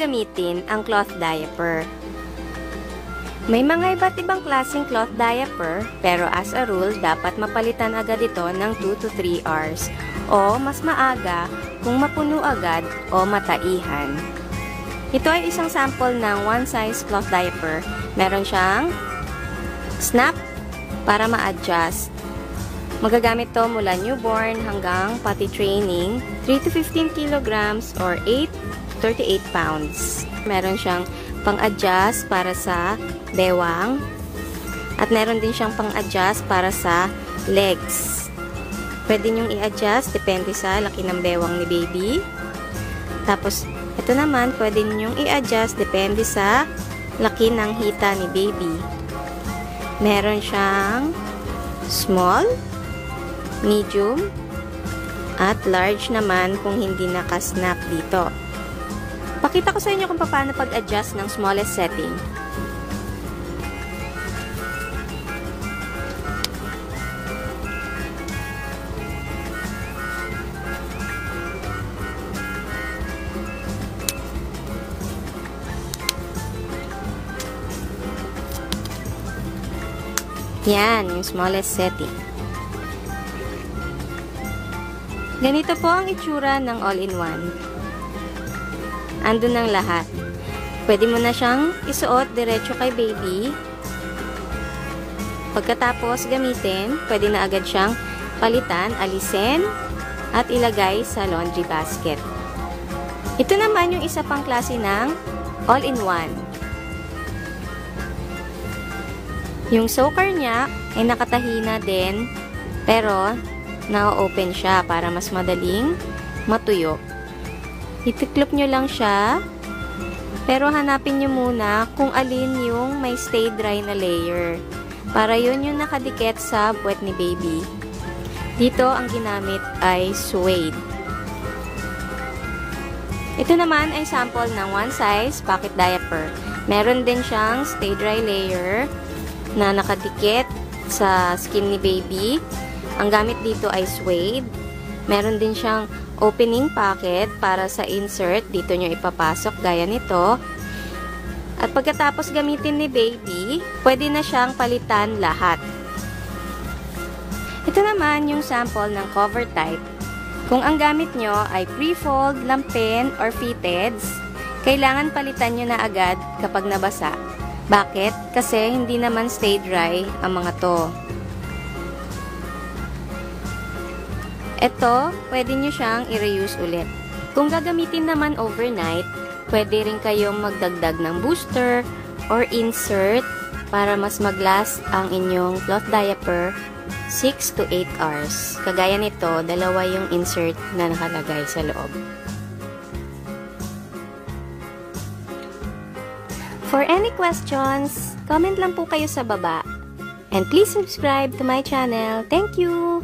gagamitin ang cloth diaper. May mga iba't ibang klaseng cloth diaper, pero as a rule, dapat mapalitan agad ito ng 2 to 3 hours o mas maaga kung mapuno agad o mataihan. Ito ay isang sample ng one-size cloth diaper. Meron siyang snap para ma-adjust. Magagamit to mula newborn hanggang potty training, 3 to 15 kilograms or 8 38 pounds. Meron siyang pang-adjust para sa bewang. At meron din siyang pang-adjust para sa legs. Pwede nyong i-adjust depende sa laki ng bewang ni baby. Tapos, ito naman, pwede nyong i-adjust depende sa laki ng hita ni baby. Meron siyang small, medium, at large naman kung hindi nakasnap dito. Pakita ko sa inyo kung paano pag-adjust ng smallest setting. Yan, yung smallest setting. Ganito po ang itsura ng all-in-one. Andun ng lahat. Pwede mo na siyang isuot diretso kay baby. Pagkatapos gamitin, pwede na agad siyang palitan, alisin, at ilagay sa laundry basket. Ito naman yung isa pang klase ng all-in-one. Yung soaker niya ay nakatahi na din, pero na-open siya para mas madaling matuyo. Itiklop nyo lang siya, pero hanapin nyo muna kung alin yung may stay dry na layer. Para yun yung nakadikit sa puwet ni baby. Dito, ang ginamit ay suede. Ito naman ay sample ng one size pocket diaper. Meron din siyang stay dry layer na nakadikit sa skin ni baby. Ang gamit dito ay suede. Meron din siyang opening pocket para sa insert. Dito nyo ipapasok gaya nito. At pagkatapos gamitin ni baby, pwede na siyang palitan lahat. Ito naman yung sample ng cover type. Kung ang gamit nyo ay pre-fold, lampin, or fitteds, kailangan palitan nyo na agad kapag nabasa. Bakit? Kasi hindi naman stay dry ang mga to. Ito, pwede nyo siyang i-reuse ulit. Kung gagamitin naman overnight, pwede rin kayong magdagdag ng booster or insert para mas mag-last ang inyong cloth diaper 6 to 8 hours. Kagaya nito, dalawa yung insert na nakalagay sa loob. For any questions, comment lang po kayo sa baba. And please subscribe to my channel. Thank you!